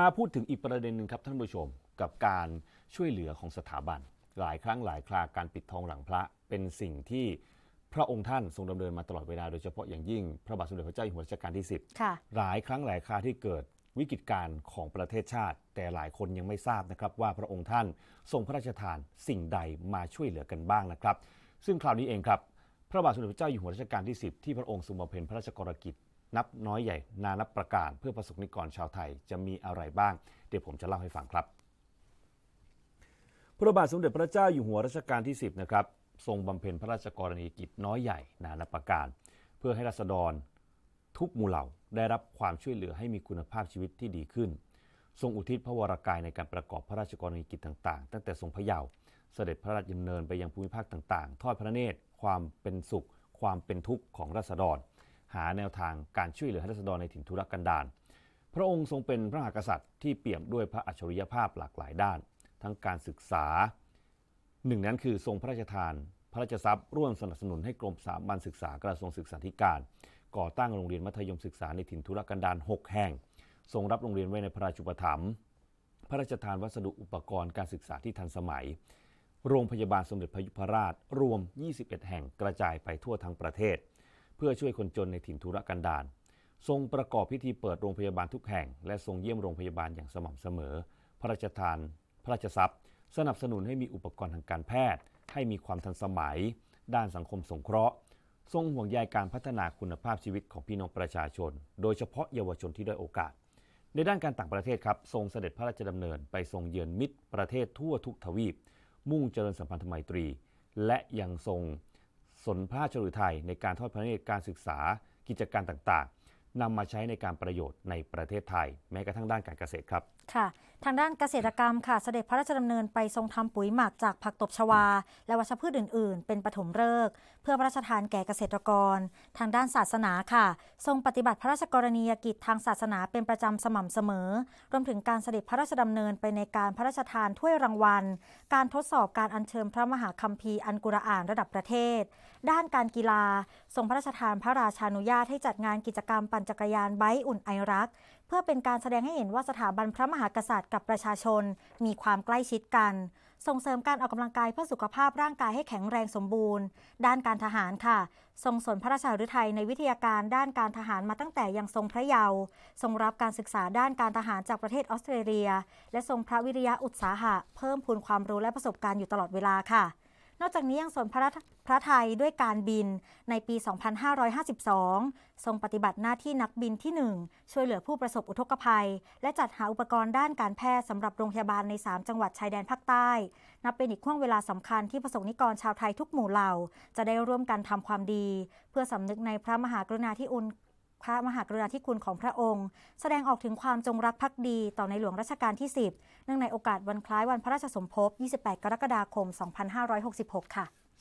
มาพูดถึงอีกประเด็นหนึ่งครับท่านผู้ชม กับการช่วยเหลือของสถาบัน หลายครั้งหลายคราการปิดทองหลังพระเป็นสิ่งที่พระองค์ท่านทรงดำเนินมาตลอดเวลาโดยเฉพาะอย่างยิ่งพระบาทสมเด็จพระเจ้าอยู่หัวรัชกาลที่ 10ค่ะหลายครั้งหลายคราที่เกิดวิกฤตการณ์ของประเทศชาติ แต่หลายคนยังไม่ทราบนะครับว่าพระองค์ท่านทรงพระราชทานสิ่งใดมาช่วยเหลือกันบ้างนะครับ ซึ่งคราวนี้เองครับ พระบาทสมเด็จพระเจ้าอยู่หัวรัชกาลที่ 10 ที่พระองค์ทรงบำเพ็ญพระราชกรกิจ นับน้อยใหญ่ นานับประการ เพื่อประสบนิกรชาวไทยจะมีอะไรบ้าง เดี๋ยวผมจะเล่าให้ฟังครับ พระบาทสมเด็จพระเจ้าอยู่หัวรัชกาลที่ 10 นะครับ ทรงบำเพ็ญพระราชกรณียกิจน้อยใหญ่ นานาประการ เพื่อให้ราษฎรทุกหมู่เหล่าได้รับความช่วยเหลือให้มีคุณภาพชีวิตที่ดีขึ้น ทรงอุทิศพระวรากายในการประกอบพระราชกรณียกิจต่างๆ ตั้งแต่ทรงพระเยาว์เสด็จพระราชดำเนินไปยังภูมิภาคต่างๆ ทอดพระเนตร ความเป็นสุข ความเป็นทุกข์ของราษฎร หาแนวทางการช่วยเหลือราษฎรในถิ่นทุรกันดารพระองค์ทรงเป็นพระมหากษัตริย์ที่เปี่ยมด้วยพระอัจฉริยภาพหลากหลายด้าน ทั้งการศึกษา หนึ่งนั้นคือทรงพระราชทาน พระราชทรัพย์ร่วมสนับสนุนให้กรมสาบันศึกษากระทรวงศึกษาธิการ ก่อตั้งโรงเรียนมัธยมศึกษาในถิ่นทุรกันดาร 6 แห่ง ทรงรับโรงเรียนไว้ในพระราชุปถัมภ์พระราชทานวัสดุอุปกรณ์การศึกษาที่ทันสมัย โรงพยาบาลสมเด็จพระยุพราชรวม 21 แห่งกระจายไปทั่วทั้งประเทศ พื่อช่วยคนจนในถิ่นทุรกันดารทรงประกอบพิธีเปิดโรงพยาบาลทุกแห่ง และทรงเยี่ยมโรงพยาบาลอย่างสม่ำเสมอ พระราชทาน พระราชทรัพย์ สนับสนุนให้มีอุปกรณ์ทางการแพทย์ ให้มีความทันสมัย ด้านสังคมสงเคราะห์ ทรงห่วงใยการพัฒนาคุณภาพชีวิตของพี่น้องประชาชน โดยเฉพาะเยาวชนที่ด้อยโอกาส ในด้านการต่างประเทศครับ ทรงเสด็จพระราชดำเนินไปทรงเยือนมิตรประเทศทั่วทุกทวีป มุ่งเจริญสัมพันธไมตรี และยังทรง สนพระราชฤทัยในการทอดพระเนตรการศึกษากิจการต่าง นำมาใช้ในการประโยชน์ในประเทศไทย แม้กระทั่งด้านการเกษตรครับ ค่ะ ทางด้านเกษตรกรรมค่ะ เสด็จพระราชดำเนินไปทรงทำปุ๋ยหมักจากผักตบชวา และวัชพืชอื่น ๆ เป็นปฐมฤกษ์เพื่อพระราชทานแก่เกษตรกร ทางด้านศาสนาค่ะ ทรงปฏิบัติพระราชกรณียกิจทางศาสนาเป็นประจำสม่ำเสมอ รวมถึงการเสด็จพระราชดำเนินไปในการพระราชทานถ้วยรางวัล การทดสอบการอัญเชิญพระมหาคัมภีร์อันกุรอานระดับประเทศ ด้านการกีฬา ทรงพระราชทานพระราชานุญาตให้จัดงานกิจกรรมปันจักรยานไบค์อุ่นไอรัก เพื่อเป็นการแสดงให้เห็นว่าสถาบันพระมหากษัตริย์กับประชาชน มีความใกล้ชิดกัน ส่งเสริมการออกกำลังกายเพื่อสุขภาพร่างกายให้แข็งแรงสมบูรณ์ ด้านการทหารค่ะ ทรงสนพระราชาฤทัยในวิทยาการด้านการทหารมาตั้งแต่ยังทรงพระเยาว์ ทรงรับการศึกษาด้านการทหารจากประเทศออสเตรเลีย และทรงพระวิริยะอุตสาหะ เพิ่มพูนความรู้และประสบการณ์อยู่ตลอดเวลาค่ะ นอกจากนี้ยังสนพระพระไทยด้วยการบินในปี 2552 ทรงปฏิบัติหน้าที่นักบินที่ 1 ช่วยเหลือผู้ประสบอุทกภัย และจัดหาอุปกรณ์ด้านการแพทย์สำหรับโรงพยาบาลใน 3 จังหวัดชายแดนภาคใต้ นับเป็นอีกห่วงเวลาสำคัญที่ประสบนิกรชาวไทยทุกหมู่เหล่า จะได้ร่วมกันทำความดี เพื่อสำนึกในพระมหากรุณาธิคุณ พระมหากรุณาธิคุณของพระองค์ แสดงออกถึงความจงรักภักดีต่อในหลวงรัชกาลที่ 10 เนื่องในโอกาสวันคล้ายวันพระราชสมภพ 28 กรกฎาคม 2566 ค่ะ